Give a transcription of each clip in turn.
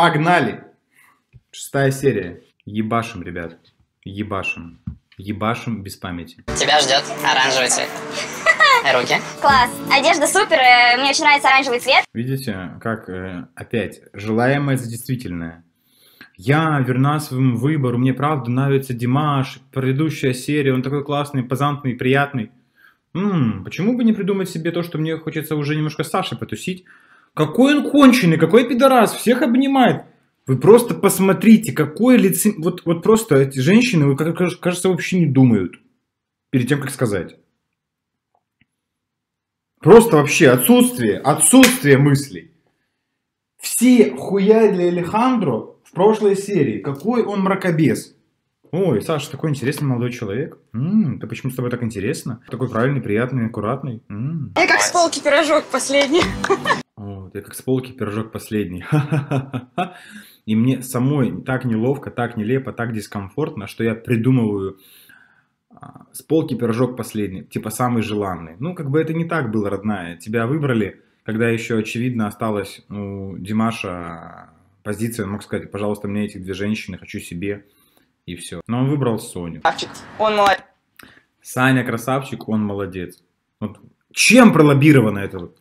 Погнали! Шестая серия. Ебашим, ребят. Ебашим. Ебашим без памяти. Тебя ждет оранжевый цвет. Руки. Класс. Одежда супер. э, Мне очень нравится оранжевый цвет. Видите, как э, опять желаемое за действительное. Я верна своему выбору, мне правда нравится Димаш, предыдущая серия, он такой классный, позантный, приятный. М, почему бы не придумать себе то, что мне хочется уже немножко с Сашей потусить? Какой он конченый, какой пидорас, всех обнимает. Вы просто посмотрите, какое лице... Вот, вот просто эти женщины, вы, кажется, вообще не думают перед тем, как сказать. Просто вообще отсутствие, отсутствие мыслей. Все хуяли Алехандро в прошлой серии. Какой он мракобес. Ой, Саша, такой интересный молодой человек. М, ты почему с тобой так интересно? Такой правильный, приятный, аккуратный. М. Я как с полки пирожок последний. Вот, я как с полки пирожок последний. И мне самой так неловко, так нелепо, так дискомфортно, что я придумываю а, с полки пирожок последний, типа самый желанный. Ну, как бы это не так было, родная. Тебя выбрали, когда еще очевидно осталась у Димаша позиция, он мог сказать, пожалуйста, мне этих две женщины, хочу себе, и все. Но он выбрал Соню. Он молодец. Саня красавчик, он молодец. Вот чем пролоббировано это вот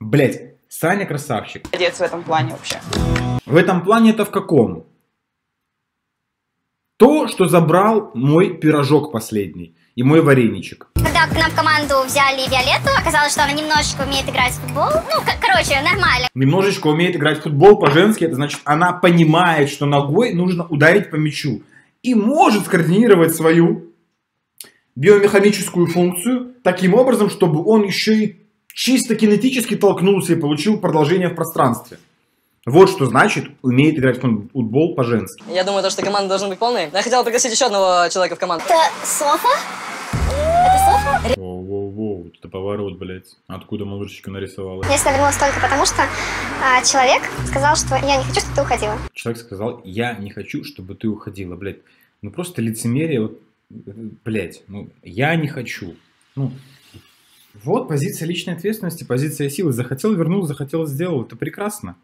блять, Саня красавчик. в этом плане вообще. В этом плане это в каком? То, что забрал мой пирожок последний и мой вареничек. Когда к нам в команду взяли Виолетту, оказалось, что она немножечко умеет играть в футбол. Ну, короче, нормально. Немножечко умеет играть в футбол по-женски, это значит, она понимает, что ногой нужно ударить по мячу. И может скоординировать свою биомеханическую функцию таким образом, чтобы он еще и чисто кинетически толкнулся и получил продолжение в пространстве. Вот что значит умеет играть в футбол по-женски. Я думаю, то, что команда должна быть полной. Я хотел пригласить еще одного человека в команду. Это Софа? Это Софа? Воу-воу-воу, это поворот, блядь. Откуда малышечка нарисовала? Я сюда вернулась только потому, что а, человек сказал, что я не хочу, чтобы ты уходила. Человек сказал, я не хочу, чтобы ты уходила, блядь. Ну просто лицемерие, вот, э, блядь, ну, я не хочу. Ну, вот позиция личной ответственности, позиция силы. Захотел, вернул, захотел, сделал. Это прекрасно.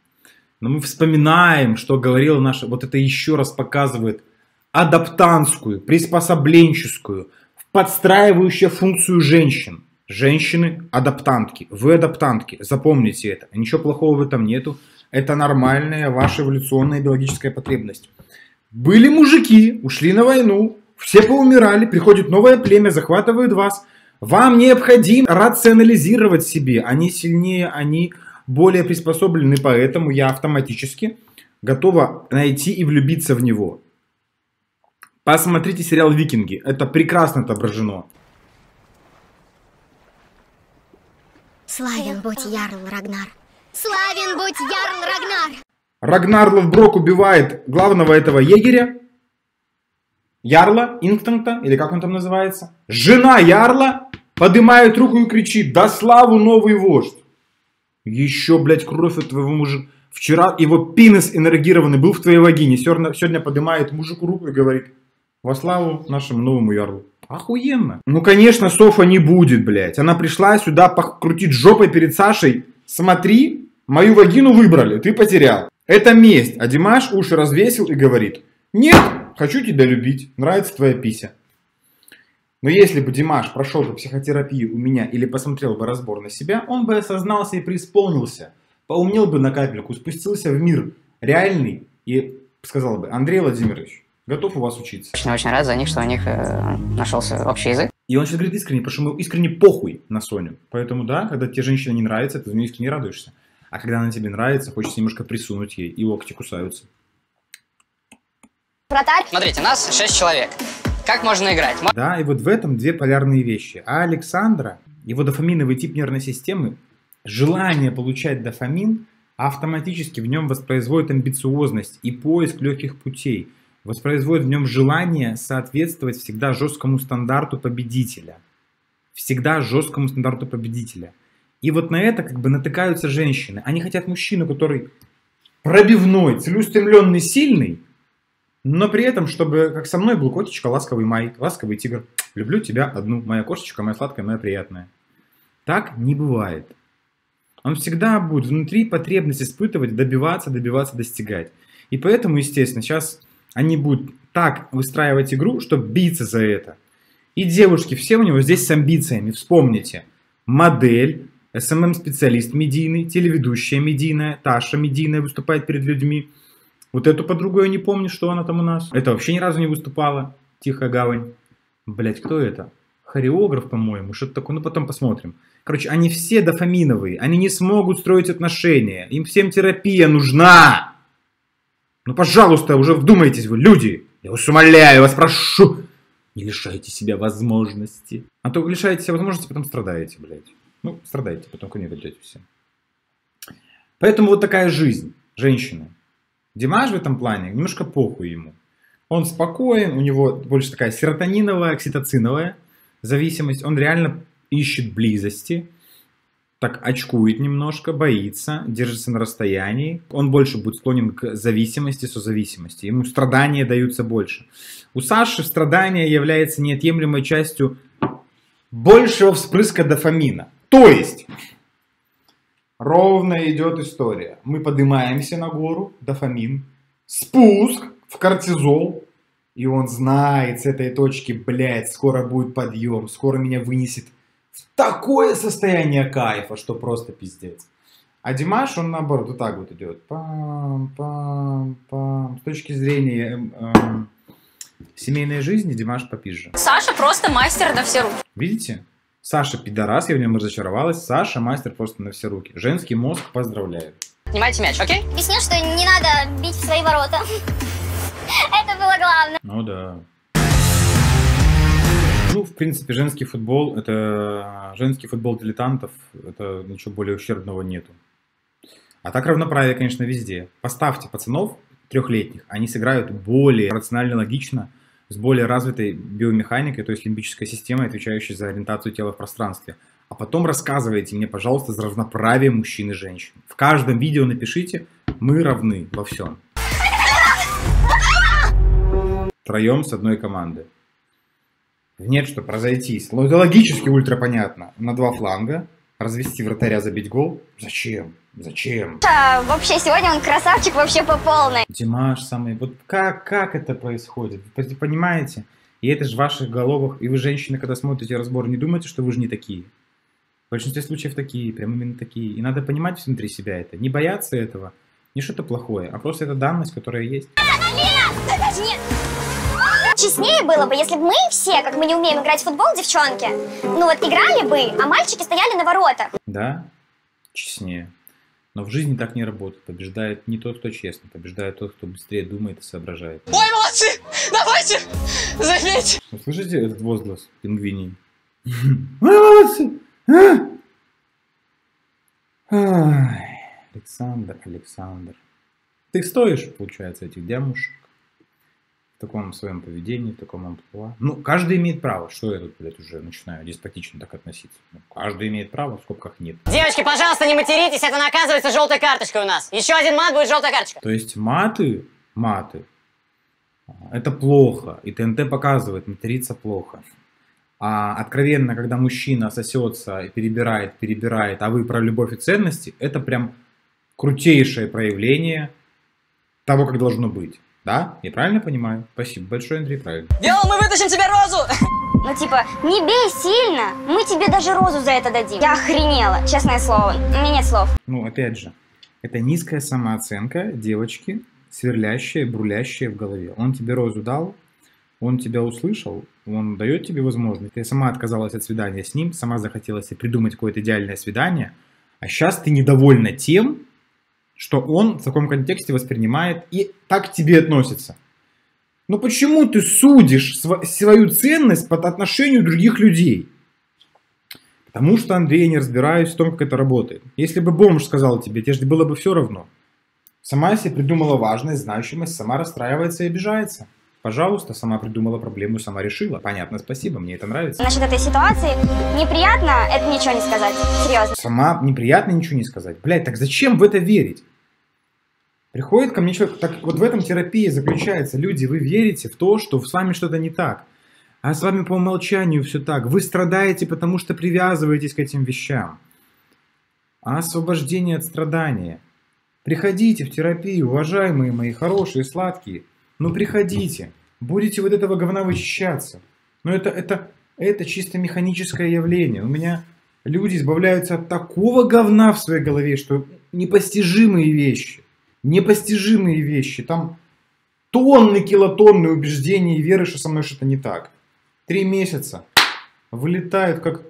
Но мы вспоминаем, что говорила наша... Вот это еще раз показывает адаптантскую, приспособленческую, подстраивающую функцию женщин. Женщины адаптантки. Вы адаптантки. Запомните это. Ничего плохого в этом нету. Это нормальная ваша эволюционная биологическая потребность. Были мужики, ушли на войну, все поумирали, приходит новое племя, захватывает вас. Вам необходимо рационализировать себе. Они сильнее, они более приспособлены, поэтому я автоматически готова найти и влюбиться в него. Посмотрите сериал «Викинги». Это прекрасно отображено. Славен будь Ярл Рагнар. Славен будь Ярл Рагнар. Рагнар Ловброк убивает главного этого егеря. Ярла, Инктонта, или как он там называется. Жена Ярла поднимает руку и кричит, да славу новый вождь. Еще, блядь, кровь от твоего мужа. Вчера его пинес энергированный был в твоей вагине. Сегодня, сегодня поднимает мужику руку и говорит, во славу нашему новому ярлу. Охуенно. Ну, конечно, Софа не будет, блядь. Она пришла сюда покрутить жопой перед Сашей. Смотри, мою вагину выбрали, ты потерял. Это месть. А Димаш уши развесил и говорит, нет, хочу тебя любить, нравится твоя пися. Но если бы Димаш прошел бы психотерапию у меня или посмотрел бы разбор на себя, он бы осознался и преисполнился, поумнел бы на капельку, спустился в мир реальный и сказал бы, Андрей Владимирович, готов у вас учиться. Очень-очень рад за них, что у них э, нашелся общий язык. И он сейчас говорит искренне, потому что ему искренне похуй на Соню. Поэтому да, когда тебе женщина не нравится, ты за нее искренне радуешься. А когда она тебе нравится, хочется немножко присунуть ей, и локти кусаются. Смотрите, нас 6 человек. Как можно играть? Да, и вот в этом две полярные вещи. А Александра, его дофаминовый тип нервной системы, желание получать дофамин автоматически в нем воспроизводит амбициозность и поиск легких путей. Воспроизводит в нем желание соответствовать всегда жесткому стандарту победителя. Всегда жесткому стандарту победителя. И вот на это как бы натыкаются женщины. Они хотят мужчину, который пробивной, целеустремленный, сильный, но при этом, чтобы, как со мной, был котечка, ласковый май, ласковый тигр. Люблю тебя одну, моя кошечка, моя сладкая, моя приятная. Так не бывает. Он всегда будет внутри потребность испытывать, добиваться, добиваться, достигать. И поэтому, естественно, сейчас они будут так выстраивать игру, чтобы биться за это. И девушки, все у него здесь с амбициями. Вспомните. Модель, СММ-специалист медийный, телеведущая медийная, Таша медийная выступает перед людьми. Вот эту подругу я не помню, что она там у нас. Это вообще ни разу не выступала. Тихая гавань. Блять, кто это? Хореограф, по-моему, что-то такое. Ну, потом посмотрим. Короче, они все дофаминовые. Они не смогут строить отношения. Им всем терапия нужна. Ну, пожалуйста, уже вдумайтесь вы, люди. Я вас умоляю, вас прошу. Не лишайте себя возможности. А то лишаете себя возможности, потом страдаете, блядь. Ну, страдаете, потом мне придете все. Поэтому вот такая жизнь женщины. Димаш в этом плане немножко похуй ему. Он спокоен, у него больше такая серотониновая, окситоциновая зависимость. Он реально ищет близости, так очкует немножко, боится, держится на расстоянии. Он больше будет склонен к зависимости, созависимости. Ему страдания даются больше. У Саши страдания является неотъемлемой частью большего вспрыска дофамина. То есть, ровно идет история. Мы поднимаемся на гору, дофамин, спуск в кортизол, и он знает с этой точки, блядь, скоро будет подъем, скоро меня вынесет в такое состояние кайфа, что просто пиздец. А Димаш, он наоборот, вот так вот идет. Пам, пам, пам. С точки зрения эм, эм, семейной жизни Димаш попизже. Саша просто мастер на все руки. Видите? Саша пидорас, я в нем разочаровалась. Саша мастер просто на все руки. Женский мозг, поздравляю. Снимайте мяч, окей? Объяснил, что не надо бить в свои ворота. Это было главное. Ну да. Ну, в принципе, женский футбол, это женский футбол дилетантов, это ничего более ущербного нету. А так равноправие, конечно, везде. Поставьте пацанов трехлетних, они сыграют более рационально, логично, с более развитой биомеханикой, то есть лимбической системой, отвечающей за ориентацию тела в пространстве. А потом рассказывайте мне, пожалуйста, за равноправие мужчин и женщин. В каждом видео напишите «Мы равны во всем». Троем с одной команды. Нет, что разойтись. Логически ультра понятно. На два фланга, развести вратаря, забить гол. Зачем? Зачем? А, вообще, сегодня он красавчик вообще по полной. Димаш самый... Вот как, как это происходит? Вы понимаете? И это же в ваших головах. И вы, женщины, когда смотрите разбор, не думайте, что вы же не такие. В большинстве случаев такие, прям именно такие. И надо понимать внутри себя это. Не бояться этого. Не что-то плохое, а просто это данность, которая есть. Честнее было бы, если бы мы все, как мы не умеем играть в футбол, девчонки, ну вот играли бы, а мальчики стояли на воротах. Да, честнее. Но в жизни так не работает. Побеждает не тот, кто честно, побеждает тот, кто быстрее думает и соображает. Ой, молодцы! Давайте! Вы слышите этот возглас пингвиний? Молодцы! А? Александр, Александр. Ты стоишь, получается, этих демушек в таком своем поведении, в таком амплуа. Ну, каждый имеет право. Что я тут, блядь, уже начинаю деспотично так относиться? Ну, каждый имеет право, в скобках нет. Девочки, пожалуйста, не материтесь, это наказывается желтой карточкой у нас. Еще один мат будет желтая карточка. То есть маты, маты, это плохо. И ТНТ показывает, материться плохо. А откровенно, когда мужчина сосется, и перебирает, перебирает, а вы про любовь и ценности, это прям крутейшее проявление того, как должно быть. Да? Я правильно понимаю? Спасибо большое, Андрей, правильно. Делал, мы вытащим тебе розу! Ну типа, не бей сильно, мы тебе даже розу за это дадим. Я охренела, честное слово, у меня нет слов. Ну, опять же, это низкая самооценка девочки, сверлящая, брулящая в голове. Он тебе розу дал, он тебя услышал, он дает тебе возможность. Ты сама отказалась от свидания с ним, сама захотела себе придумать какое-то идеальное свидание, а сейчас ты недовольна тем, что он в таком контексте воспринимает и так к тебе относится. Но почему ты судишь св- свою ценность по отношению других людей? Потому что, Андрей, я не разбираюсь в том, как это работает. Если бы бомж сказал тебе, тебе же было бы все равно. Сама себе придумала важность, значимость, сама расстраивается и обижается. Пожалуйста, сама придумала проблему, сама решила. Понятно, спасибо, мне это нравится. Насчет этой ситуации неприятно, это ничего не сказать, серьезно. Сама неприятно ничего не сказать. Блядь, так зачем в это верить? Приходит ко мне человек, так вот в этом терапия заключается. Люди, вы верите в то, что с вами что-то не так. А с вами по умолчанию все так. Вы страдаете, потому что привязываетесь к этим вещам. а освобождение от страдания. Приходите в терапию, уважаемые мои хорошие, сладкие. Ну приходите, будете вот этого говна вычищаться. Но это, это, это чисто механическое явление. У меня люди избавляются от такого говна в своей голове, что непостижимые вещи. Непостижимые вещи. Там тонны, килотонны убеждений и веры, что со мной что-то не так. Три месяца. Вылетают, как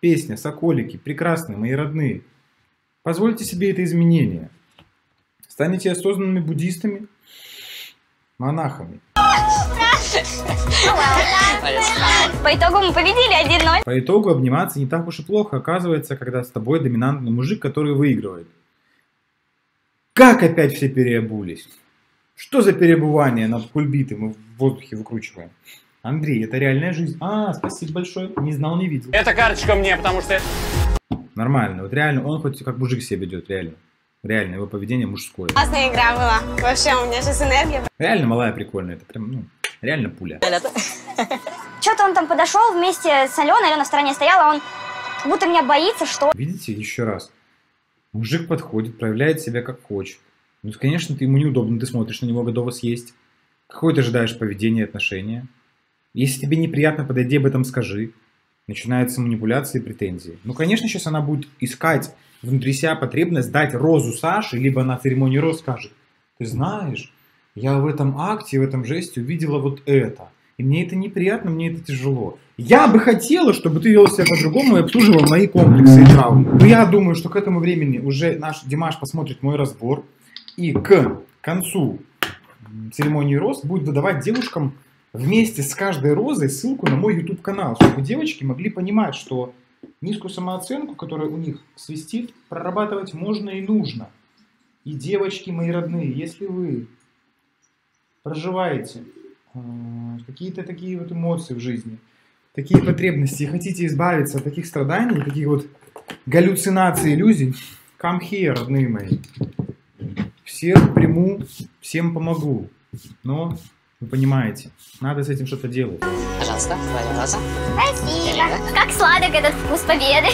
песня, соколики, прекрасные, мои родные. Позвольте себе это изменение. Станете осознанными буддистами, монахами. По итогу мы победили 1-0. По итогу обниматься не так уж и плохо оказывается, когда с тобой доминантный мужик, который выигрывает. Как опять все переобулись? Что за перебывание над кульбиты мы в воздухе выкручиваем? Андрей, это реальная жизнь. А, спасибо большое. Не знал, не видел. Эта карточка мне, потому что... Нормально. Вот реально, он хоть как мужик себя ведет, реально. Реально, его поведение мужское. Классная игра была. Вообще, у меня сейчас энергия. Реально малая прикольная. Это прям, ну, реально пуля. Что-то он там подошел вместе с Аленой, Алена в стороне стояла, он как будто меня боится, что Видите, еще раз. Мужик подходит, проявляет себя как хочет. Ну, конечно, ты ему неудобно, ты смотришь на него, готова съесть. Какое ты ожидаешь поведения, отношения? Если тебе неприятно, подойди об этом скажи. Начинаются манипуляции и претензии. Ну, конечно, сейчас она будет искать внутри себя потребность дать розу Саше, либо на церемонии роз скажет, ты знаешь, я в этом акте, в этом жесте увидела вот это. И мне это неприятно, мне это тяжело. Я бы хотела, чтобы ты вел себя по-другому и обслуживал мои комплексы и травмы. Но я думаю, что к этому времени уже наш Димаш посмотрит мой разбор. И к концу церемонии роз будет выдавать девушкам вместе с каждой розой ссылку на мой YouTube канал, чтобы девочки могли понимать, что низкую самооценку, которая у них свистит, прорабатывать можно и нужно. И девочки мои родные, если вы проживаете какие-то такие вот эмоции в жизни, такие потребности, и хотите избавиться от таких страданий, таких вот галлюцинаций, иллюзий, come here, родные мои. Всех приму, всем помогу. Но, вы понимаете, надо с этим что-то делать. Пожалуйста, твоя роза. спасибо. Как сладок этот вкус победы.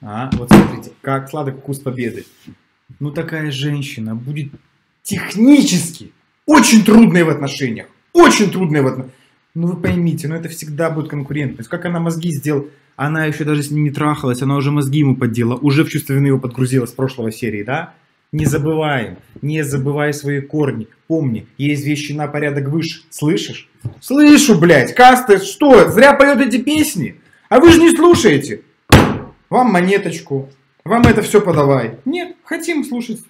А, вот смотрите, как сладок вкус победы. Ну такая женщина будет технически очень трудной в отношениях. Очень трудной в отношениях. Ну вы поймите, ну это всегда будет конкурентность. Как она мозги сделала, она еще даже с ним не трахалась, она уже мозги ему поддела, уже в чувство вины его подгрузила с прошлого серии, да? Не забываем, не забывай свои корни. Помни, есть вещи на порядок выше. Слышишь? Слышу, блядь. Каста, что? Зря поет эти песни? А вы же не слушаете. Вам монеточку. Вам это все подавай. Нет, хотим слушать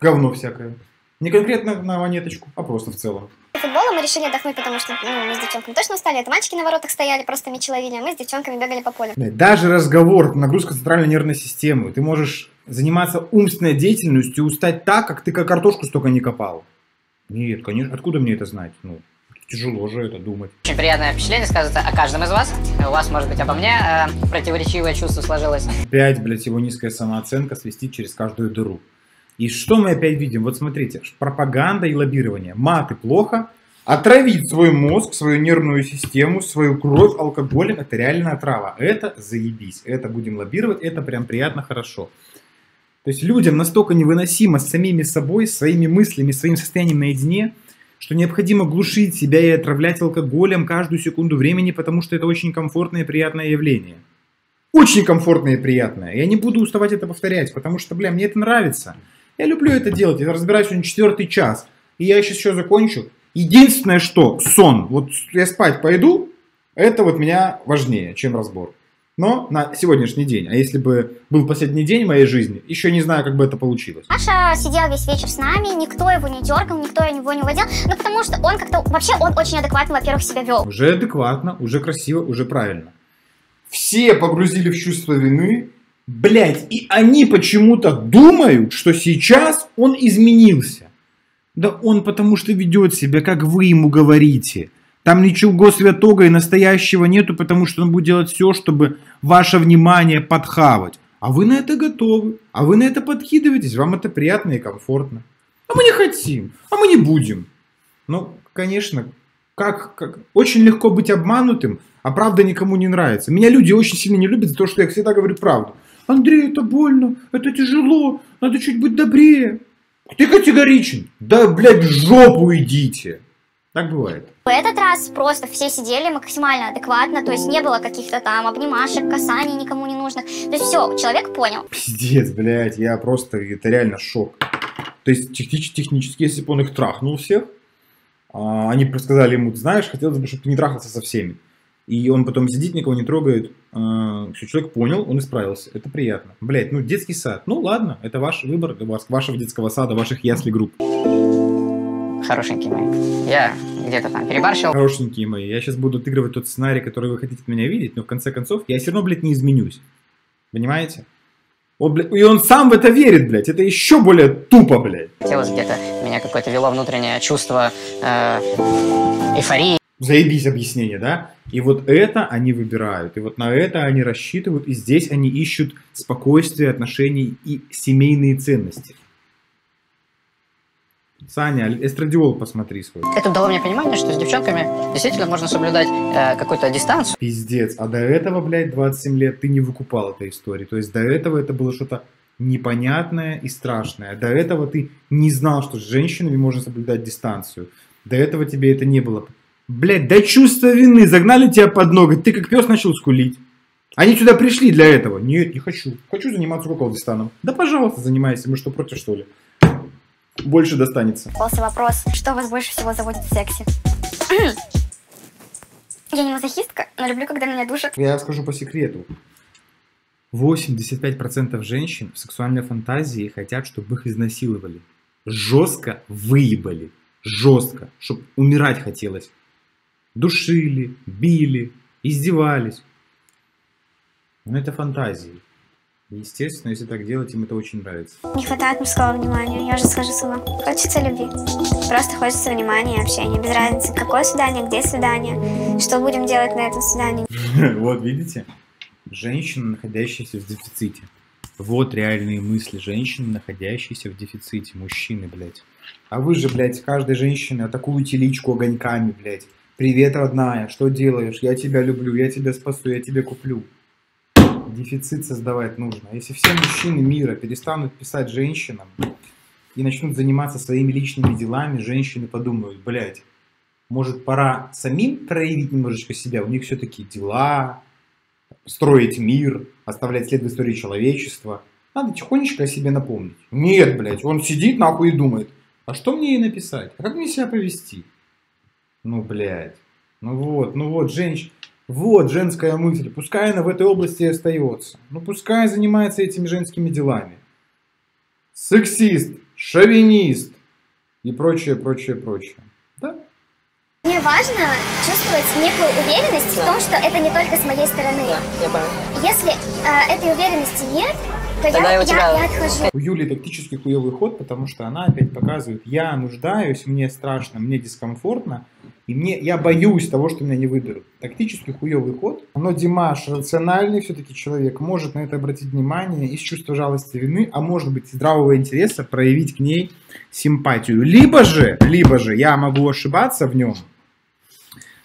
говно всякое. Не конкретно на монеточку, а просто в целом. Футбола мы решили отдохнуть, потому что ну, мы с девчонками точно устали. Это мальчики на воротах стояли, просто мячи ловили, а мы с девчонками бегали по полю. Даже разговор, нагрузка центральной нервной системы. Ты можешь заниматься умственной деятельностью и устать так, как ты как картошку столько не копал. Нет, конечно, откуда мне это знать? Ну, тяжело же это думать. Очень приятное впечатление сказывается о каждом из вас. У вас, может быть, обо мне э, противоречивое чувство сложилось. Опять, блядь, его низкая самооценка свистит через каждую дыру. И что мы опять видим? Вот смотрите, пропаганда и лоббирование. Маты плохо, отравить свой мозг, свою нервную систему, свою кровь алкоголем, это реальная отрава. Это заебись, это будем лоббировать, это прям приятно, хорошо. То есть людям настолько невыносимо с самими собой, своими мыслями, своим состоянием наедине, что необходимо глушить себя и отравлять алкоголем каждую секунду времени, потому что это очень комфортное и приятное явление. Очень комфортное и приятное. Я не буду уставать это повторять, потому что, бля, мне это нравится. Я люблю это делать. Я разбираюсь уже четвертый час. И я сейчас еще закончу. Единственное, что сон. Вот я спать пойду, это вот меня важнее, чем разбор. Но на сегодняшний день, а если бы был последний день моей жизни, еще не знаю, как бы это получилось. Маша сидел весь вечер с нами, никто его не дергал, никто его не уводил, ну потому что он как-то, вообще он очень адекватно, во-первых, себя вел. Уже адекватно, уже красиво, уже правильно. Все погрузили в чувство вины, блять, и они почему-то думают, что сейчас он изменился. Да он потому что ведет себя, как вы ему говорите. Там ничего святого и настоящего нету, потому что он будет делать все, чтобы ваше внимание подхавать. А вы на это готовы, а вы на это подкидываетесь, вам это приятно и комфортно. А мы не хотим, а мы не будем. Ну, конечно, как, как очень легко быть обманутым, а правда никому не нравится. Меня люди очень сильно не любят за то, что я всегда говорю правду. Андрей, это больно, это тяжело, надо чуть быть добрее. Ты категоричен. Да, блядь, в жопу идите. Так бывает. В этот раз просто все сидели максимально адекватно, то есть не было каких-то там обнимашек, касаний никому не нужных. То есть все, человек понял. Пиздец, блядь, я просто, это реально шок. То есть технич- технически, если бы он их трахнул всех, а, они сказали ему, «Ты знаешь, хотелось бы, чтобы ты не трахался со всеми. И он потом сидит, никого не трогает. Все, человек понял, он исправился. Это приятно. Блять, ну детский сад. Ну ладно, это ваш выбор, вас, вашего детского сада, ваших ясли групп. Хорошенький мой. Я где-то там перебарщил. Хорошенькие мои, я сейчас буду отыгрывать тот сценарий, который вы хотите от меня видеть, но в конце концов я все равно, блядь, не изменюсь. Понимаете? Он, блядь, и он сам в это верит, блядь. Это еще более тупо, блядь. Хотелось где-то, меня какое-то вело внутреннее чувство э, эйфории. Заебись объяснение, да? И вот это они выбирают, и вот на это они рассчитывают, и здесь они ищут спокойствие, отношений и семейные ценности. Саня, эстрадиол посмотри свой. Это дало мне понимание, что с девчонками действительно можно соблюдать э, какую-то дистанцию. Пиздец. А до этого, блядь, 27 лет ты не выкупал этой истории. То есть до этого это было что-то непонятное и страшное. До этого ты не знал, что с женщинами можно соблюдать дистанцию. До этого тебе это не было. Блядь, да чувство вины, загнали тебя под ноготь, ты как пес начал скулить. Они сюда пришли для этого. Нет, не хочу. Хочу заниматься куколдистаном. Да пожалуйста, занимайся. Мы что, против что ли? Больше достанется. Остался вопрос, что вас больше всего заводит в сексе? Я не мазохистка, но люблю, когда меня душат. Я скажу по секрету. 85% женщин в сексуальной фантазии хотят, чтобы их изнасиловали. Жестко выебали. Жестко. Чтобы умирать хотелось. Душили, били, издевались. Но это фантазии. Естественно, если так делать, им это очень нравится. Не хватает мужского внимания, я уже схожу с ума. Хочется любви. Просто хочется внимания и общения. Без разницы, какое свидание, где свидание, что будем делать на этом свидании. Вот, видите? Женщина, находящаяся в дефиците. Вот реальные мысли женщины, находящейся в дефиците. Мужчины, блядь. А вы же, блядь, каждой женщине атакуете личку огоньками, блядь. Привет, родная, что делаешь? Я тебя люблю, я тебя спасу, я тебя куплю. Дефицит создавать нужно. Если все мужчины мира перестанут писать женщинам и начнут заниматься своими личными делами, женщины подумают, блядь, может пора самим проявить немножечко себя, у них все-таки дела, строить мир, оставлять след в истории человечества. Надо тихонечко о себе напомнить. Нет, блядь, он сидит нахуй и думает, а что мне ей написать? А как мне себя повести? Ну, блядь. Ну вот, ну вот, женщина. Вот женская мысль. Пускай она в этой области и остается. Ну, пускай занимается этими женскими делами. Сексист, шовинист и прочее, прочее, прочее. Да? Мне важно чувствовать некую уверенность в том, что это не только с моей стороны. Я понял. Если э, этой уверенности нет, то Тогда я, у тебя- я, я отхожу. У Юли тактически хуевый ход, потому что она опять показывает, я нуждаюсь, мне страшно, мне дискомфортно, и мне, я боюсь того, что меня не выберут. Тактически хуевый ход. Но Димаш, рациональный все-таки человек, может на это обратить внимание из чувства жалости вины, а может быть из здравого интереса проявить к ней симпатию. Либо же, либо же я могу ошибаться в нем,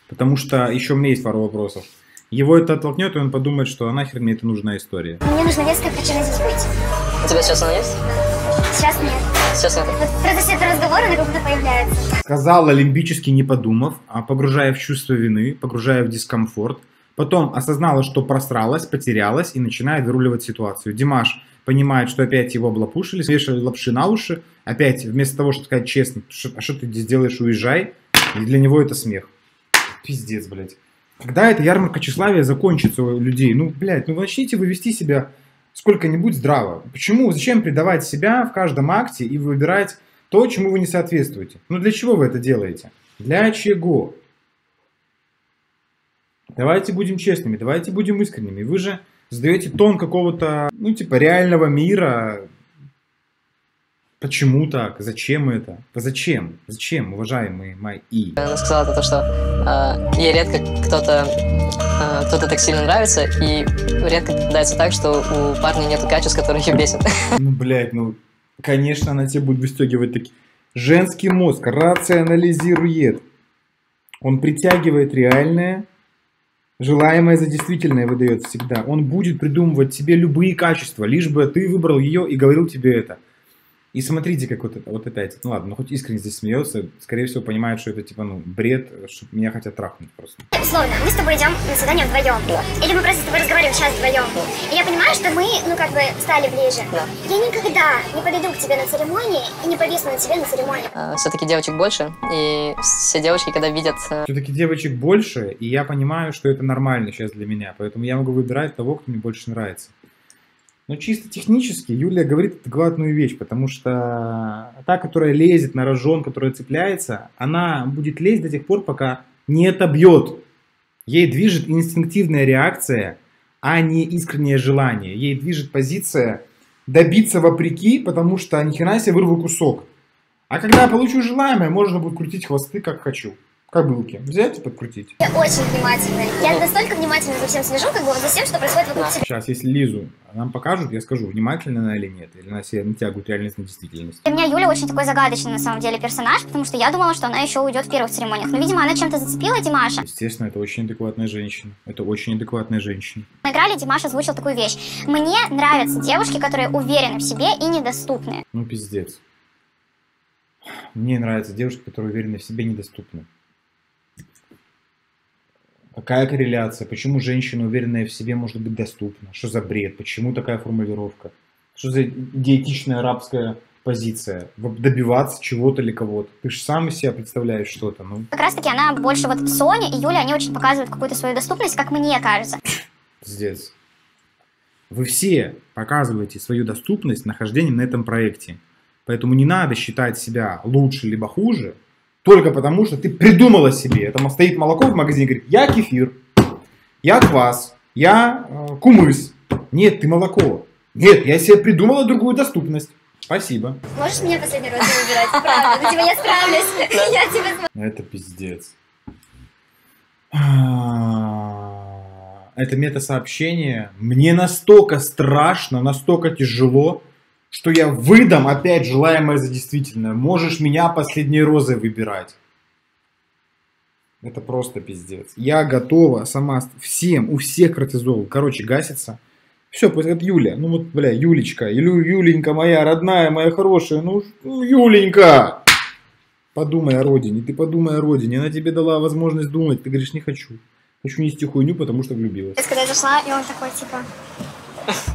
потому что еще у меня есть пару вопросов. Его это оттолкнет, и он подумает, что а нахер мне это нужна история. Мне нужна веская причина здесь быть. У тебя сейчас она есть? Сейчас нет. Сейчас нет. Вот в процессе этого разговора она как будто появляется. Сказал олимпически не подумав, а погружая в чувство вины, погружая в дискомфорт. Потом осознала, что просралась, потерялась и начинает выруливать ситуацию. Димаш понимает, что опять его облапушили, вешали лапши на уши. Опять, вместо того, чтобы сказать честно, «Ш- а что ты здесь делаешь, уезжай. И для него это смех. Пиздец, блядь. Когда эта ярмарка тщеславия закончится у людей? Ну, блядь, ну начните вы вести себя сколько-нибудь здраво. Почему? Зачем предавать себя в каждом акте и выбирать то, чему вы не соответствуете? Ну, для чего вы это делаете? Для чего? Давайте будем честными, давайте будем искренними. Вы же задаете тон какого-то, ну, типа, реального мира. Почему так? Зачем это? Зачем? Зачем, уважаемые мои? Она сказала то, что э, ей редко кто-то кто-то так сильно нравится, и редко дается так, что у парня нет качеств, которые ее бесят. Ну, блядь, ну, конечно, она тебе будет выстегивать такие. Женский мозг рационализирует. Он притягивает реальное Желаемое за действительное выдает всегда. Он будет придумывать себе любые качества, лишь бы ты выбрал ее и говорил тебе это. И смотрите, как вот это, вот опять, ну ладно, ну хоть искренне здесь смеется, скорее всего понимает, что это типа, ну, бред, что меня хотят трахнуть просто. Условно, мы с тобой идем на свидание вдвоем. Или мы просто с тобой разговариваем сейчас вдвоем. И я понимаю, что мы, ну как бы, стали ближе. Я никогда не подойду к тебе на церемонии и не повисну на тебе на церемонии. Все-таки девочек больше, и все девочки, когда видят э, Все-таки девочек больше, и я понимаю, что это нормально сейчас для меня, поэтому я могу выбирать того, кто мне больше нравится. Но чисто технически Юлия говорит главную вещь, потому что та, которая лезет на рожон, которая цепляется, она будет лезть до тех пор, пока не отобьет. Ей движет инстинктивная реакция, а не искреннее желание. Ей движет позиция добиться вопреки, потому что ни хрена себе вырву кусок. А когда я получу желаемое, можно будет крутить хвосты, как хочу. Кобылки. Взять и подкрутить. Я очень внимательная. Я настолько внимательно за всем слежу, как бы вот за всем, что происходит вокруг тебя. Сейчас, если Лизу нам покажут, я скажу, внимательна она или нет. Или она себе натягивает реальность на действительность. Для меня Юля очень такой загадочный на самом деле персонаж, потому что я думала, что она еще уйдет в первых церемониях. Но, видимо, она чем-то зацепила Димаша. Естественно, это очень адекватная женщина. Это очень адекватная женщина. Мы играли, Димаш озвучил такую вещь. Мне нравятся девушки, которые уверены в себе и недоступны. Ну, пиздец. Мне нравятся девушки, которые уверены в себе и недоступны. Какая корреляция? Почему женщина, уверенная в себе, может быть доступна? Что за бред? Почему такая формулировка? Что за диетичная арабская позиция? Добиваться чего-то или кого-то? Ты же сам из себя представляешь что-то. Ну, Как раз таки она больше вот Соня и Юля, они очень показывают какую-то свою доступность, как мне кажется. пиздец. Вы все показываете свою доступность нахождением на этом проекте. Поэтому не надо считать себя лучше либо хуже, только потому, что ты придумала себе. Это стоит молоко в магазине говорит, я кефир, я квас, я э, кумыс. Нет, ты молоко. Нет, я себе придумала другую доступность. Спасибо. Можешь меня последний раз выбирать? Правда, ну, типа, я справлюсь. Я тебе Это пиздец. А, Это мета-сообщение. Мне настолько страшно, настолько тяжело, что я выдам опять желаемое за действительное. Можешь меня последней розой выбирать. Это просто пиздец. Я готова сама, всем, у всех кортизол, короче, гасится. Все, пусть это Юля. Ну вот, бля, Юлечка, Юлю, Юленька моя родная, моя хорошая. Ну, ну, Юленька! Подумай о родине, ты подумай о родине. Она тебе дала возможность думать, ты говоришь, не хочу. Хочу нести хуйню, потому что влюбилась. Когда я зашла, и он такой, типа...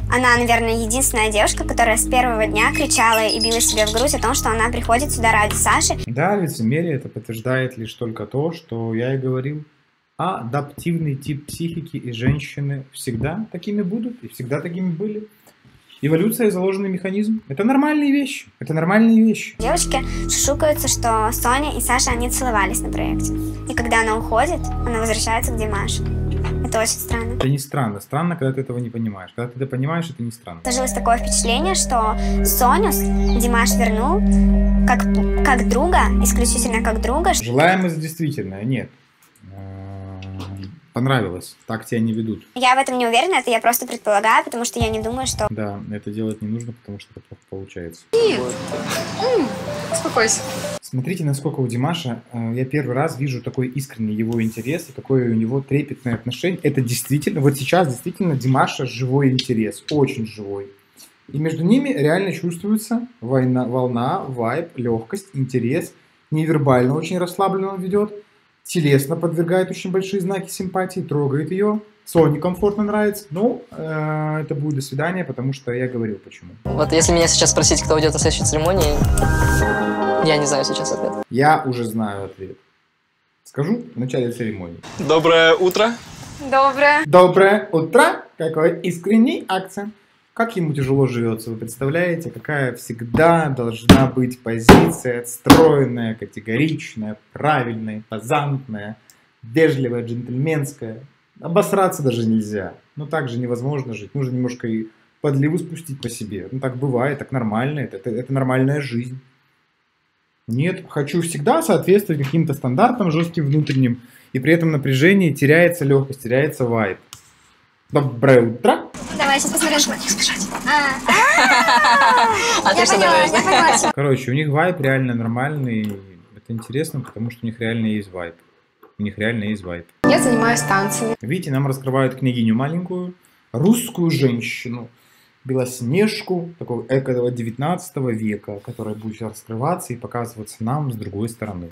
Она, наверное, единственная девушка, которая с первого дня кричала и била себе в грудь о том, что она приходит сюда ради Саши. Да, лицемерие это подтверждает лишь только то, что я и говорил. Адаптивный тип психики и женщины всегда такими будут и всегда такими были. Эволюция – заложенный механизм. Это нормальные вещи. Это нормальные вещи. Девочки шушукаются, что Соня и Саша, они целовались на проекте. И когда она уходит, она возвращается к Димашу. Это очень странно. Это не странно. Странно, когда ты этого не понимаешь. Когда ты это понимаешь, это не странно. Сложилось такое впечатление, что Соню с- Димаш вернул как, как друга, исключительно как друга, Желаемое за действительное? Нет. Понравилось. Так тебя не ведут. Я в этом не уверена, это я просто предполагаю, потому что я не думаю, что... Да, это делать не нужно, потому что это плохо получается. Успокойся. Смотрите, насколько у Димаша, э, я первый раз вижу такой искренний его интерес и какое у него трепетное отношение. Это действительно, вот сейчас действительно Димаша живой интерес, очень живой. И между ними реально чувствуется война, волна, вайб, легкость, интерес. Невербально очень расслабленно он ведет. Телесно подвергает очень большие знаки симпатии, трогает ее. Соне комфортно нравится. Ну, э, это будет до свидания, потому что я говорил почему. Вот если меня сейчас спросить, кто уйдет на следующей церемонии, я не знаю сейчас ответ. Я уже знаю ответ. Скажу в начале церемонии. Доброе утро. Доброе. Доброе утро! Какой искренний акцент. Как ему тяжело живется, вы представляете? Какая всегда должна быть позиция отстроенная, категоричная, правильная, позантная, вежливая, джентльменская. Обосраться даже нельзя. Но так же невозможно жить. Нужно немножко и подливу спустить по себе. Ну так бывает, так нормально. Это, это, это нормальная жизнь. Нет, хочу всегда соответствовать каким-то стандартам жестким внутренним. И при этом напряжении теряется легкость, теряется вайб. Доброе утро. Давай, сейчас посмотрим. А ты что думаешь? Короче, у них вайб реально нормальный. Это интересно, потому что у них реально есть вайб. У них реально есть вайп. Я занимаюсь танцами. Видите, нам раскрывают княгиню маленькую, русскую женщину, белоснежку, такого экого 19 века, которая будет раскрываться и показываться нам с другой стороны.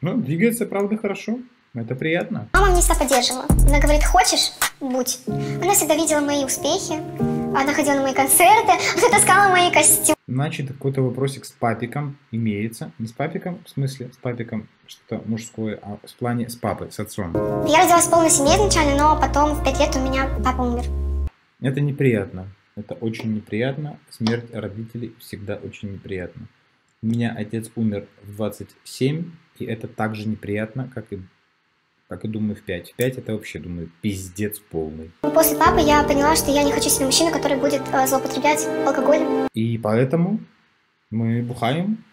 Ну, двигается, правда, хорошо. Это приятно. Мама меня всегда поддерживала. Она говорит, хочешь, будь. Она всегда видела мои успехи. Она ходила на мои концерты, она таскала мои костюмы. Значит, какой-то вопросик с папиком имеется. Не с папиком, в смысле, с папиком что-то мужское, а в плане с папой, с отцом. Я родилась в полной семье изначально, но потом в пять лет у меня папа умер. Это неприятно. Это очень неприятно. Смерть родителей всегда очень неприятно. У меня отец умер в 27, и это так же неприятно, как и, как и думаю, в 5. В 5 это вообще, думаю, пиздец полный. После папы я поняла, что я не хочу себе мужчину, который будет э, злоупотреблять алкоголем. И поэтому мы бухаем.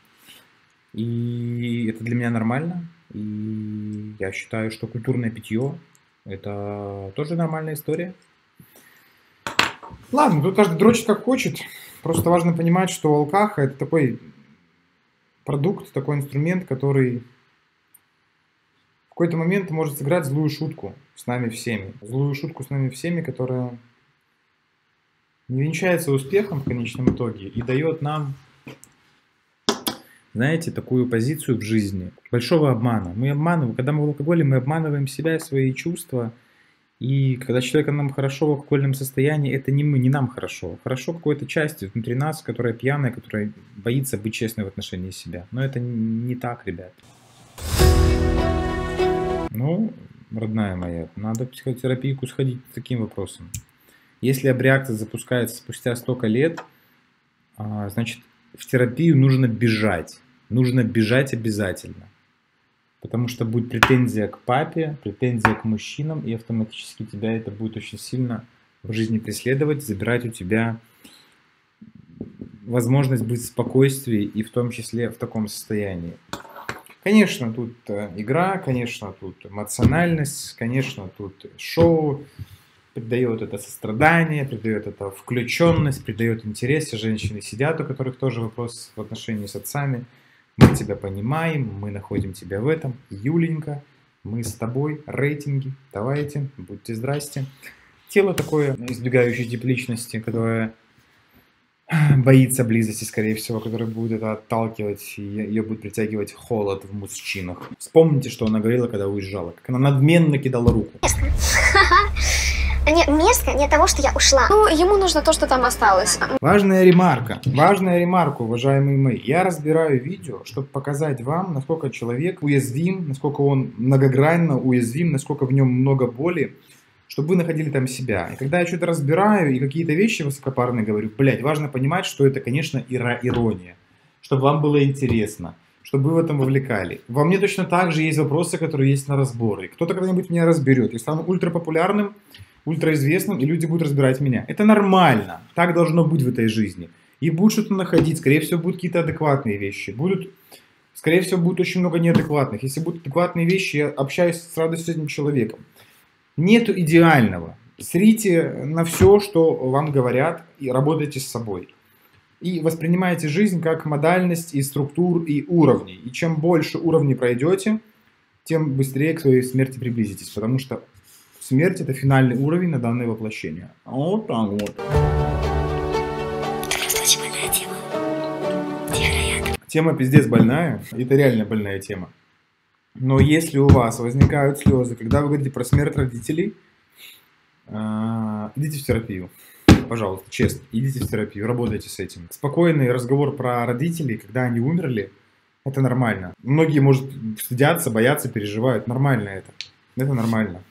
И это для меня нормально. И я считаю, что культурное питье это тоже нормальная история. Ладно, тут каждый дрочит как хочет. Просто важно понимать, что алкаха это такой продукт, такой инструмент, который какой-то момент может сыграть злую шутку с нами всеми. Злую шутку с нами всеми, которая не венчается успехом в конечном итоге и дает нам, знаете, такую позицию в жизни большого обмана. Мы обманываем, когда мы в алкоголе, мы обманываем себя, свои чувства. И когда человек нам хорошо в алкогольном состоянии, это не мы, не нам хорошо. Хорошо какой-то части внутри нас, которая пьяная, которая боится быть честной в отношении себя. Но это не так, ребят. Ну, родная моя, надо в психотерапийку сходить с таким вопросом. Если абреакция запускается спустя столько лет, а, значит, в терапию нужно бежать. Нужно бежать обязательно. Потому что будет претензия к папе, претензия к мужчинам, и автоматически тебя это будет очень сильно в жизни преследовать, забирать у тебя возможность быть в спокойствии и в том числе в таком состоянии. Конечно, тут э, игра, конечно, тут эмоциональность, конечно, тут шоу, придает это сострадание, придает это включенность, придает интерес. Женщины сидят, у которых тоже вопрос в отношении с отцами. Мы тебя понимаем, мы находим тебя в этом. Юленька, мы с тобой, рейтинги, давайте, будьте здрасте. Тело такое, избегающее тип личности, которое боится близости, скорее всего, которая будет это отталкивать, и ее будет притягивать холод в мужчинах. Вспомните, что она говорила, когда уезжала, как она надменно кидала руку. Не, мерзко не от того, что я ушла. Ну, ему нужно то, что там осталось. Важная ремарка, важная ремарка, уважаемые мои. Я разбираю видео, чтобы показать вам, насколько человек уязвим, насколько он многогранно уязвим, насколько в нем много боли, чтобы вы находили там себя. И когда я что-то разбираю и какие-то вещи высокопарные говорю, блядь, важно понимать, что это, конечно, ира ирония. Чтобы вам было интересно, чтобы вы в этом вовлекали. Во мне точно так же есть вопросы, которые есть на разборы. Кто-то когда-нибудь меня разберет. Я стану ультрапопулярным, ультраизвестным, и люди будут разбирать меня. Это нормально. Так должно быть в этой жизни. И будут что-то находить. Скорее всего, будут какие-то адекватные вещи. Будут, скорее всего, будет очень много неадекватных. Если будут адекватные вещи, я общаюсь с радостью с этим человеком. Нету идеального. Срите на все, что вам говорят, и работайте с собой. И воспринимайте жизнь как модальность и структур и уровней. И чем больше уровней пройдете, тем быстрее к своей смерти приблизитесь. Потому что смерть это финальный уровень на данное воплощение. Вот так вот. Тема пиздец больная. Это реально больная тема. Но если у вас возникают слезы, когда вы говорите про смерть родителей, а, идите в терапию. Пожалуйста, честно, идите в терапию, работайте с этим. Спокойный разговор про родителей, когда они умерли, это нормально. Многие, может, стыдятся, боятся, переживают. Нормально это. Это нормально.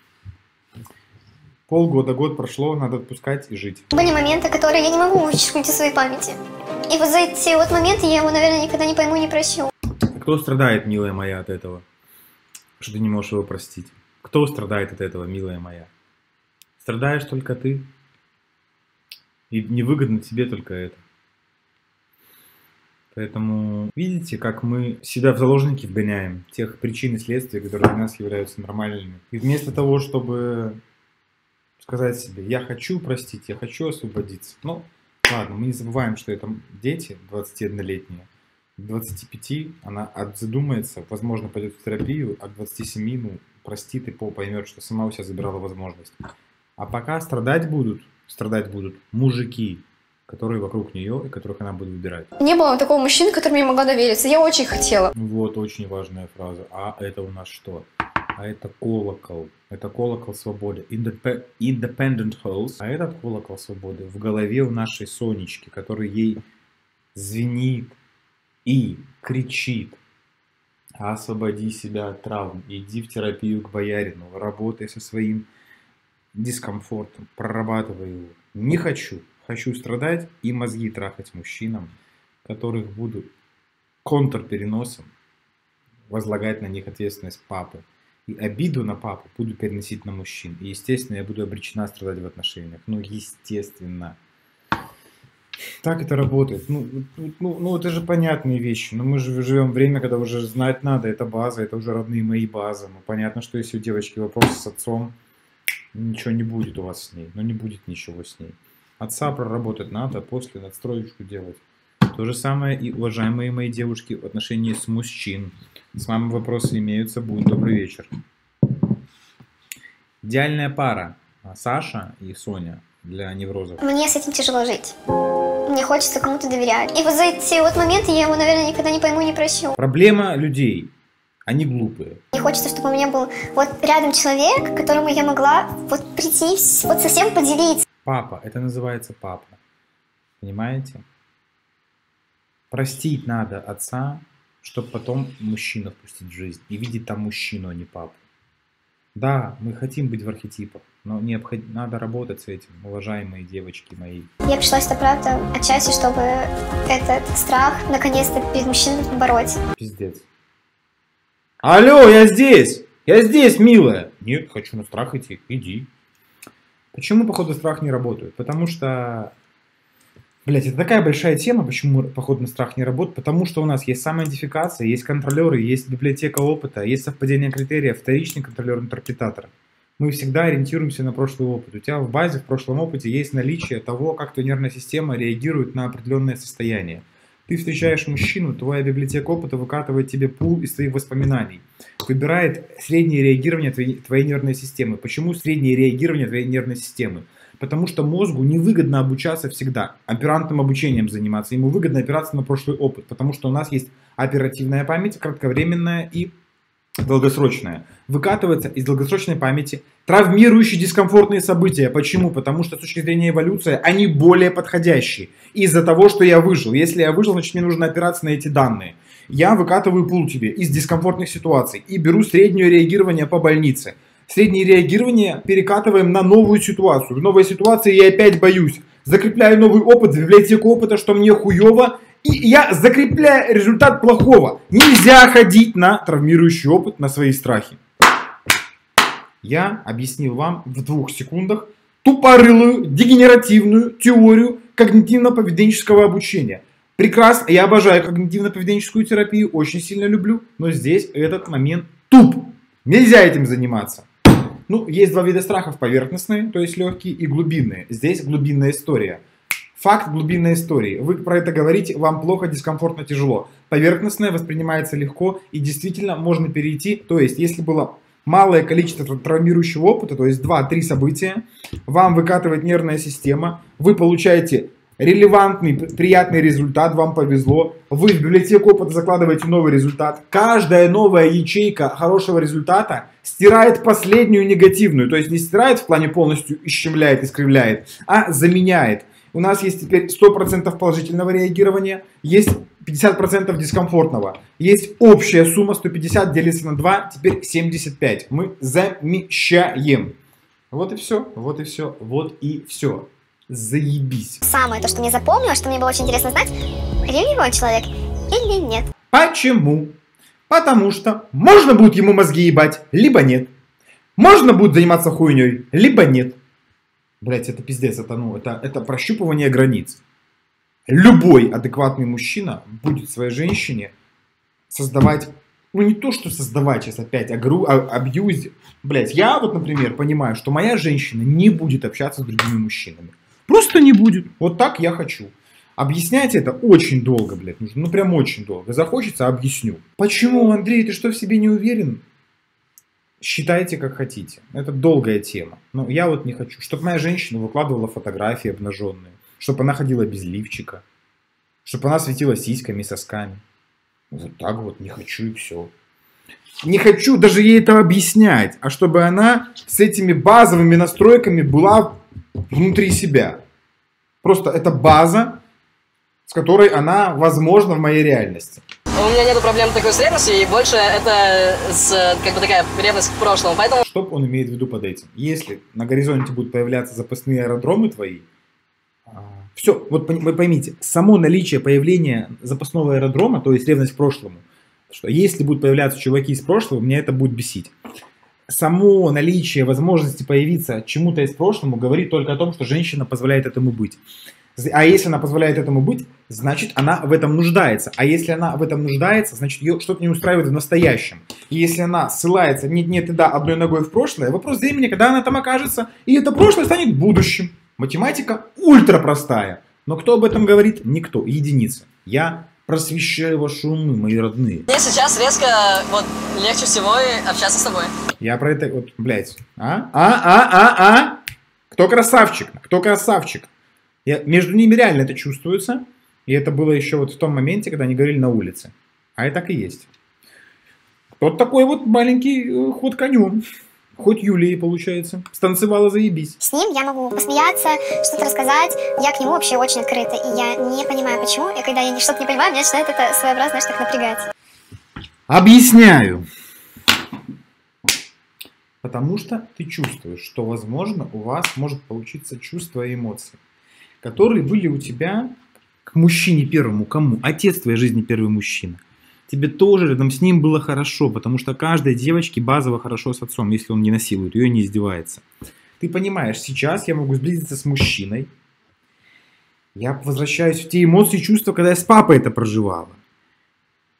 Полгода, год прошло, надо отпускать и жить. Были моменты, которые я не могу вычеркнуть из своей памяти. И вот за эти вот моменты я его, наверное, никогда не пойму и не прощу. Кто страдает, милая моя, от этого? Что ты не можешь его простить? Кто страдает от этого, милая моя? Страдаешь только ты. И невыгодно тебе только это. Поэтому видите, как мы себя в заложники вгоняем тех причин и следствий, которые для нас являются нормальными. И вместо того, чтобы сказать себе, я хочу простить, я хочу освободиться. Ну, ладно, мы не забываем, что это дети 21-летние. К 25 она задумается, возможно, пойдет в терапию, а к 27, ну, простит и по- поймет, что сама у себя забирала возможность. А пока страдать будут, страдать будут мужики, которые вокруг нее и которых она будет выбирать. Не было такого мужчины, которому я могла довериться. Я очень хотела. Вот очень важная фраза. А это у нас что? А это колокол. Это колокол свободы. Indep- Independent House. А этот колокол свободы в голове у нашей Сонечки, который ей звенит и кричит. Освободи себя от травм. Иди в терапию к боярину. Работай со своим дискомфортом. Прорабатывай его. Не хочу. Хочу страдать и мозги трахать мужчинам, которых буду контрпереносом возлагать на них ответственность папы. И обиду на папу буду переносить на мужчин. И, естественно, я буду обречена страдать в отношениях. Ну, естественно. Так это работает. Ну, ну, ну, ну, это же понятные вещи. Но мы же живем время, когда уже знать надо. Это база, это уже родные мои базы. Ну, понятно, что если у девочки вопросы с отцом, ничего не будет у вас с ней. Ну, не будет ничего с ней. Отца проработать надо, после надстроечку делать. То же самое и, уважаемые мои девушки, в отношении с мужчин. С вами вопросы имеются. Будет добрый вечер. Идеальная пара. Саша и Соня для неврозов. Мне с этим тяжело жить. Мне хочется кому-то доверять. И вот за эти вот моменты я его, наверное, никогда не пойму, не прощу. Проблема людей. Они глупые. Мне хочется, чтобы у меня был вот рядом человек, к которому я могла вот прийти, вот совсем поделиться. Папа. Это называется папа. Понимаете? Простить надо отца, чтобы потом мужчину впустить в жизнь. И видеть там мужчину, а не папу. Да, мы хотим быть в архетипах, но необход... надо работать с этим, уважаемые девочки мои. Я пришла сюда, правда, отчасти, чтобы этот страх наконец-то перед мужчиной побороть. Пиздец. Алло, я здесь! Я здесь, милая! Нет, хочу на страх идти. Иди. Почему, походу, страх не работает? Потому что... Блять, это такая большая тема, почему походу на страх не работает. Потому что у нас есть самоидентификация, есть контролеры, есть библиотека опыта, есть совпадение критериев, вторичный контролер, интерпретатор. Мы всегда ориентируемся на прошлый опыт. У тебя в базе, в прошлом опыте есть наличие того, как твоя нервная система реагирует на определенное состояние. Ты встречаешь мужчину, твоя библиотека опыта выкатывает тебе пул из твоих воспоминаний. Выбирает среднее реагирование твоей, твоей нервной системы. Почему среднее реагирование твоей нервной системы? Потому что мозгу невыгодно обучаться всегда, оперантным обучением заниматься. Ему выгодно опираться на прошлый опыт, потому что у нас есть оперативная память, кратковременная и долгосрочная. Выкатывается из долгосрочной памяти травмирующие дискомфортные события. Почему? Потому что с точки зрения эволюции они более подходящие. Из-за того, что я выжил. Если я выжил, значит мне нужно опираться на эти данные. Я выкатываю пул тебе из дискомфортных ситуаций и беру среднее реагирование по больнице. Среднее реагирование перекатываем на новую ситуацию. В новой ситуации я опять боюсь. Закрепляю новый опыт в библиотеку опыта, что мне хуево. И я закрепляю результат плохого. Нельзя ходить на травмирующий опыт, на свои страхи. Я объяснил вам в двух секундах тупорылую, дегенеративную теорию когнитивно-поведенческого обучения. Прекрасно, я обожаю когнитивно-поведенческую терапию, очень сильно люблю, но здесь этот момент туп. Нельзя этим заниматься. Ну, есть два вида страхов, поверхностные, то есть легкие, и глубинные. Здесь глубинная история. Факт глубинной истории. Вы про это говорите, вам плохо, дискомфортно, тяжело. Поверхностное воспринимается легко и действительно можно перейти. То есть, если было малое количество тра- травмирующего опыта, то есть 2-3 события, вам выкатывает нервная система, вы получаете релевантный, приятный результат, вам повезло, вы в библиотеку опыта закладываете новый результат. Каждая новая ячейка хорошего результата стирает последнюю негативную, то есть не стирает в плане полностью исчемляет, искривляет, а заменяет. У нас есть теперь 100% положительного реагирования, есть 50% дискомфортного. Есть общая сумма 150 делится на 2, теперь 75. Мы замещаем. Вот и все, вот и все, вот и все. Заебись. Самое то, что мне запомнилось, что мне было очень интересно знать, религиозный человек или нет. Почему? Потому что можно будет ему мозги ебать, либо нет. Можно будет заниматься хуйней, либо нет. Блять, это пиздец, это, ну, это, это прощупывание границ. Любой адекватный мужчина будет своей женщине создавать, ну не то, что создавать сейчас опять, агру, а, абьюзить. Блять, я вот, например, понимаю, что моя женщина не будет общаться с другими мужчинами. Просто не будет. Вот так я хочу. Объяснять это очень долго, блядь, нужно. Ну, прям очень долго. Захочется, объясню. Почему, Андрей, ты что, в себе не уверен? Считайте, как хотите. Это долгая тема. Но я вот не хочу. Чтобы моя женщина выкладывала фотографии обнаженные. Чтобы она ходила без лифчика. Чтобы она светила сиськами, сосками. Вот так вот, не хочу и все. Не хочу даже ей это объяснять, а чтобы она с этими базовыми настройками была внутри себя. Просто это база, с которой она возможна в моей реальности. У меня нету проблем такой с ревностью, и больше это с, как бы такая ревность к прошлому. Поэтому Что он имеет в виду под этим? Если на горизонте будут появляться запасные аэродромы твои, все, вот вы поймите, само наличие появления запасного аэродрома, то есть ревность к прошлому, что если будут появляться чуваки из прошлого, меня это будет бесить. Само наличие возможности появиться чему-то из прошлого говорит только о том, что женщина позволяет этому быть. А если она позволяет этому быть, значит она в этом нуждается. А если она в этом нуждается, значит ее что-то не устраивает в настоящем. И если она ссылается нет, нет и да одной ногой в прошлое, вопрос времени, когда она там окажется, и это прошлое станет будущим. Математика ультра простая. Но кто об этом говорит? Никто. Единицы. Я просвещаю ваши умы, мои родные. мне сейчас резко вот легче всего и общаться с тобой. Я про это, вот, блядь. А? А, а, а, а? Кто красавчик? Кто красавчик? Я, между ними реально это чувствуется. И это было еще вот в том моменте, когда они говорили на улице. А и так и есть. Вот такой вот маленький э, ход конем. Хоть Юлии, получается. Станцевала заебись. С ним я могу посмеяться, что-то рассказать. Я к нему вообще очень открыта. И я не понимаю, почему. И когда я что-то не понимаю, меня начинает это своеобразно, знаешь, так напрягать. Объясняю. Потому что ты чувствуешь, что, возможно, у вас может получиться чувство и эмоции, которые были у тебя к мужчине первому. Кому? Отец твоей жизни первый мужчина. Тебе тоже рядом с ним было хорошо, потому что каждой девочке базово хорошо с отцом, если он не насилует ее не издевается. Ты понимаешь, сейчас я могу сблизиться с мужчиной, я возвращаюсь в те эмоции и чувства, когда я с папой это проживала.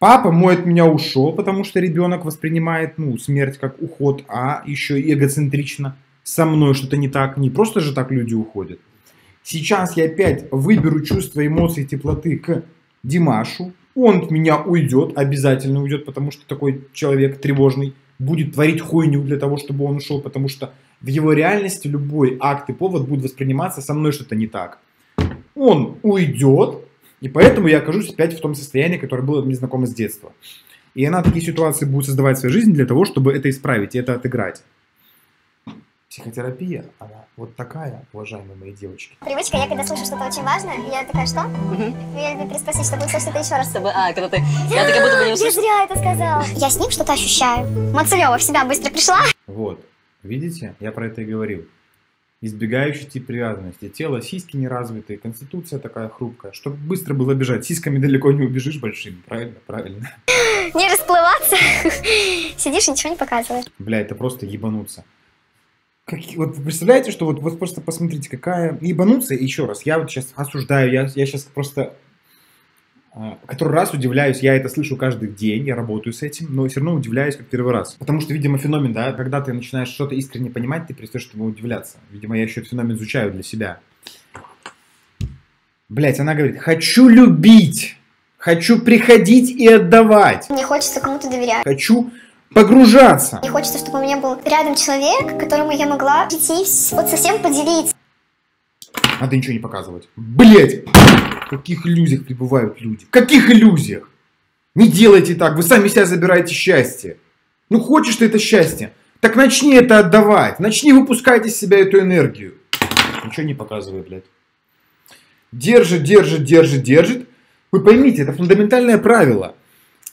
Папа мой от меня ушел, потому что ребенок воспринимает ну, смерть как уход, а еще эгоцентрично. Со мной что-то не так. Не просто же так люди уходят. Сейчас я опять выберу чувство эмоций, теплоты к Димашу. Он от меня уйдет, обязательно уйдет, потому что такой человек тревожный будет творить хуйню для того, чтобы он ушел, потому что в его реальности любой акт и повод будет восприниматься со мной что-то не так. Он уйдет, и поэтому я окажусь опять в том состоянии, которое было мне знакомо с детства. И она такие ситуации будет создавать в своей жизни для того, чтобы это исправить и это отыграть. Психотерапия, она вот такая, уважаемые мои девочки. Привычка, я когда слышу что-то очень важное, я такая, что? Я иду переспросить, чтобы услышать это еще раз. Чтобы, а, когда ты... Я ты как будто бы не Я услышал. зря это сказала. Я с ним что-то ощущаю. Мацелева в себя быстро пришла. Вот, видите, я про это и говорил. Избегающий тип привязанности. Тело, сиськи не развитые, конституция такая хрупкая. Чтобы быстро было бежать. Сиськами далеко не убежишь большими. Правильно? Правильно. Не расплываться. Сидишь и ничего не показываешь. Бля, это просто ебануться. Какие- вот вы представляете, что вот, вот просто посмотрите, какая... Ебануться, еще раз, я вот сейчас осуждаю, я, я сейчас просто... а, Который раз удивляюсь, я это слышу каждый день, я работаю с этим, но все равно удивляюсь как первый раз. Потому что, видимо, феномен, да, когда ты начинаешь что-то искренне понимать, ты перестаешь этому удивляться. Видимо, я еще этот феномен изучаю для себя. Блять, она говорит, хочу любить, хочу приходить и отдавать, Мне хочется кому-то доверять. хочу погружаться. Мне хочется, чтобы у меня был рядом человек, которому я могла прийти, вот совсем поделиться. Надо ничего не показывать. Блять! В каких иллюзиях пребывают люди? В каких иллюзиях? Не делайте так, вы сами себя забираете счастье. Ну хочешь ты это счастье? Так начни это отдавать. Начни выпускать из себя эту энергию. Ничего не показывай, блядь. Держит, держит, держит, держит. Вы поймите, это фундаментальное правило.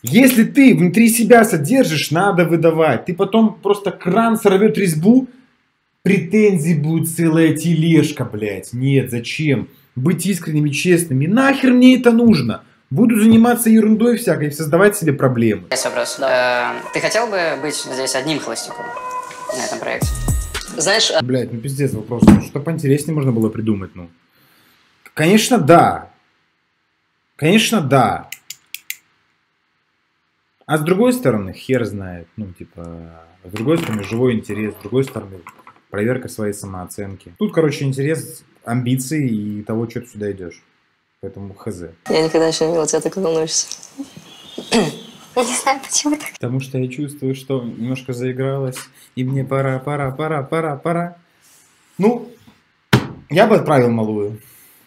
Если ты внутри себя содержишь, надо выдавать. Ты потом просто кран сорвет резьбу, претензий будет целая тележка, блядь. Нет, зачем? Быть искренними, честными. Нахер мне это нужно? Буду заниматься ерундой всякой, создавать себе проблемы. Есть вопрос. Э, Ты хотел бы быть здесь одним холостяком на этом проекте? Знаешь, а, Блядь, ну пиздец вопрос. Ну, Что поинтереснее можно было придумать, ну. Конечно, да. Конечно, да. А с другой стороны, хер знает. Ну, типа, с другой стороны, живой интерес, с другой стороны, проверка своей самооценки. Тут, короче, интерес, амбиции и того, что ты сюда идешь. Поэтому хз. Я никогда еще не видела тебя так волнуешься. Я не знаю, почему так. Потому что я чувствую, что немножко заигралась, и мне пора, пора, пора, пора, пора. Ну, я бы отправил малую.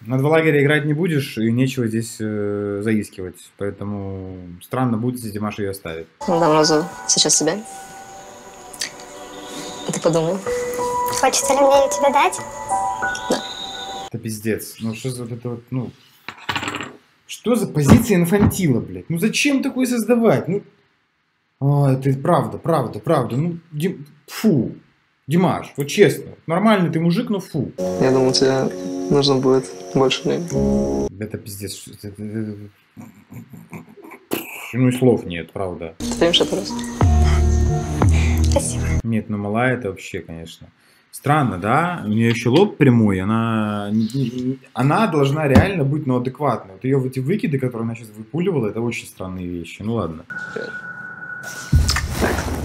На два лагеря играть не будешь, и нечего здесь э, заискивать. Поэтому странно будет, если Димаш ее оставит. Дам розу сейчас тебе. А ты подумай. Хочется ли мне ее тебе дать? Это пиздец. Ну что за вот это вот, ну... Что за позиция инфантила, блядь? Ну зачем такое создавать? Ну... А, это правда, правда, правда. Ну, Дим... фу. Димаш, вот честно. Нормальный ты мужик, но фу. Я думал, тебе нужно будет больше времени. Это пиздец. Ну и слов нет, правда. Эту розу? Спасибо. Нет, ну малая это вообще, конечно. Странно, да? У нее еще лоб прямой, она, она должна реально быть, ну, адекватной. Вот ее вот эти выкиды, которые она сейчас выпуливала, это очень странные вещи. Ну ладно.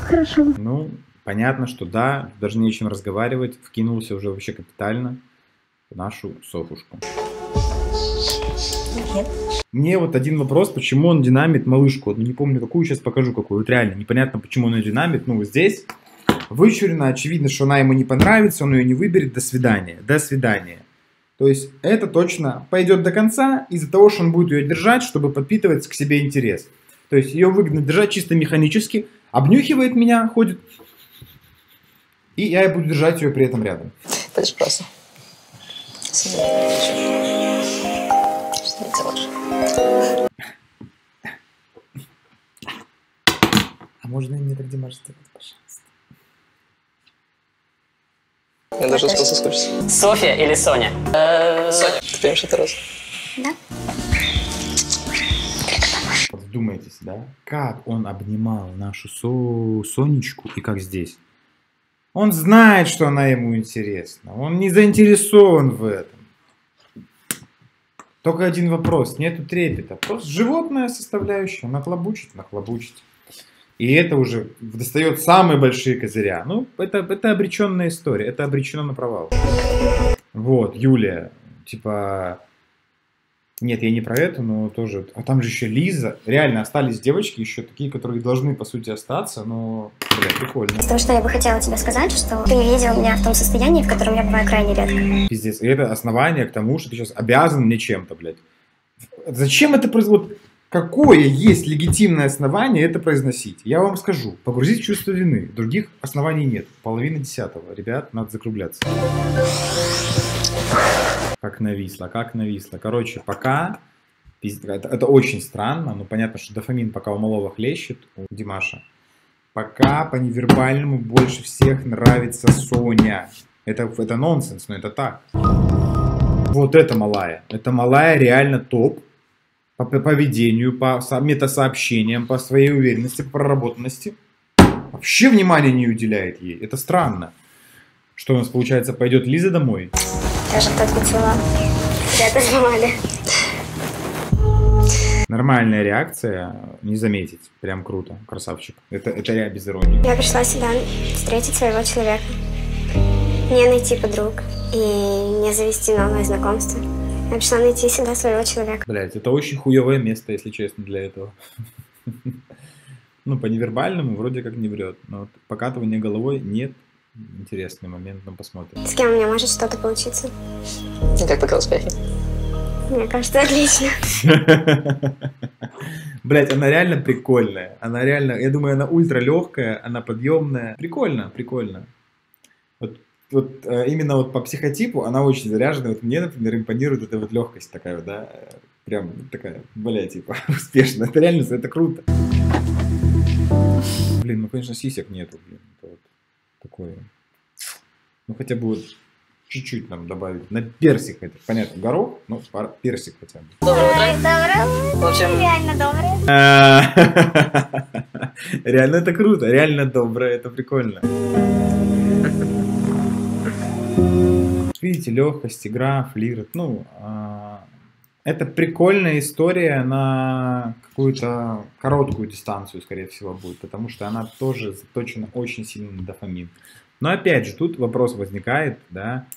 Хорошо. Ну, понятно, что да, даже не о чем разговаривать. Вкинулся уже вообще капитально в нашу Софушку. Мне вот один вопрос, почему он динамит малышку. Вот, ну, не помню, какую сейчас покажу, какую. Вот реально непонятно, почему он ее динамит. Ну, вот здесь вычурено, очевидно, что она ему не понравится, он ее не выберет. До свидания. До свидания. То есть это точно пойдет до конца из-за того, что он будет ее держать, чтобы подпитывать к себе интерес. То есть ее выгодно держать чисто механически, обнюхивает меня, ходит, и я буду держать ее при этом рядом. Пойдешь просто. Что ты делаешь? А можно мне так Димаш сделать, пожалуйста? Я даже успел соскучиться. Софья или Соня? Соня, ты примешь эту розу? Вот вдумайтесь, да? Как он обнимал нашу Со- Сонечку и как здесь. Он знает, что она ему интересна. Он не заинтересован в этом. Только один вопрос. Нету трепета. Просто животная составляющая. Нахлобучить, нахлобучить. И это уже достает самые большие козыря. Ну, это, это обреченная история. Это обречено на провал. Вот, Юлия. Типа, нет, я не про это, но тоже. А там же еще Лиза. Реально остались девочки еще такие, которые должны, по сути, остаться, но, бля, прикольно. Потому что я бы хотела тебе сказать, что ты видел меня в том состоянии, в котором я бываю крайне редко. Пиздец. И это основание к тому, что ты сейчас обязан мне чем-то, блядь. Зачем это производит? Какое есть легитимное основание это произносить? Я вам скажу. Погрузить в чувство вины. Других оснований нет. Половина десятого. Ребят, надо закругляться. Как нависло, как нависло. Короче, пока... Это, это очень странно, но понятно, что дофамин пока у малого хлещет, у Димаша. Пока по невербальному больше всех нравится Соня. Это, это нонсенс, но это так. Вот это малая. Это малая реально топ по по поведению, по со- метасообщениям, по своей уверенности, по проработанности. Вообще внимания не уделяет ей. Это странно. Что у нас получается, пойдет Лиза домой? Даже кто-то поцеловал. Ребята снимали. Нормальная реакция, не заметить. Прям круто, красавчик. Это, это реально без иронии. Я пришла сюда встретить своего человека. Не найти подруг и не завести новое знакомство. Я пришла найти сюда своего человека. Блять, это очень хуевое место, если честно, для этого. Ну, по невербальному вроде как не врет. Но вот покатывание головой нет. Интересный момент, но посмотрим. С кем у меня может что-то получиться? И как пока успехи? Мне кажется, отлично. Блять, она реально прикольная. Она реально, я думаю, она ультра легкая, она подъемная. Прикольно, прикольно. Вот, вот э, именно вот по психотипу она очень заряжена. Вот мне, например, импонирует эта вот легкость такая, вот, да, э, прям такая, бля, типа, успешно. Это реально, это круто. Блин, ну, конечно, сисек нету, блин. Такое. Ну, хотя бы вот чуть-чуть нам добавить. На персик это, понятно, горох, но персик хотя бы. Доброе утро. Доброе. В общем, Реально доброе. Реально это круто, реально добро, это прикольно. Видите, легкость, игра, флирт, ну, а, это прикольная история на какую-то короткую дистанцию, скорее всего, будет, потому что она тоже заточена очень сильно на дофамин. Но опять же, тут вопрос возникает, да,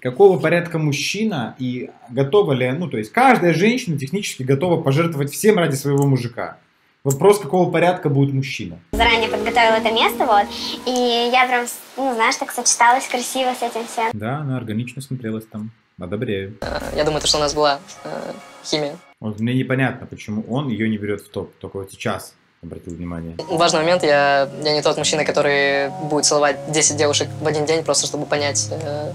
какого порядка мужчина и готова ли, ну, то есть каждая женщина технически готова пожертвовать всем ради своего мужика. Вопрос, какого порядка будет мужчина. Заранее подготовила это место, вот. И я прям, ну, знаешь, так сочеталась красиво с этим всем. Да, она органично смотрелась там. Одобряю. Э, Я думаю, то, что у нас была э, химия. Вот мне непонятно, почему он ее не берет в топ. Только вот сейчас обратил внимание. Важный момент, я, я не тот мужчина, который будет целовать 10 девушек в один день, просто чтобы понять, э,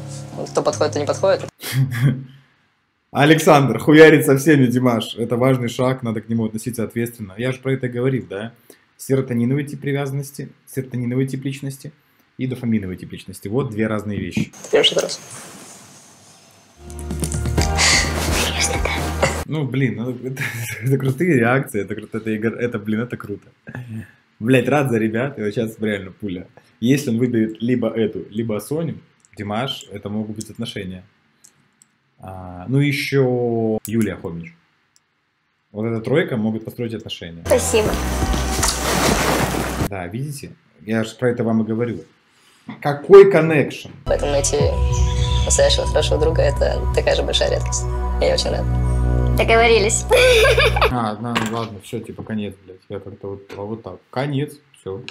кто подходит, кто не подходит. Александр, хуярит со всеми, Димаш. Это важный шаг, надо к нему относиться ответственно. Я же про это говорил, да? Серотониновый тип привязанности, серотониновый тип личности и дофаминовый тип личности. Вот две разные вещи. Первый раз. Ну, блин, ну, это, это крутые реакции, это, круто, это, игр- это, блин, это круто. Блять, рад за ребят, и вот сейчас реально пуля. Если он выберет либо эту, либо Соню, Димаш, это могут быть отношения. А, ну, еще Юлия Хомич. Вот эта тройка могут построить отношения. Спасибо. Да, видите? Я же про это вам и говорю. Какой коннекшн? Поэтому найти настоящего хорошего друга – это такая же большая редкость. Я очень рад. Договорились. А, ну, ладно, все, типа конец, блядь. Я как-то вот, а вот так. Конец, все.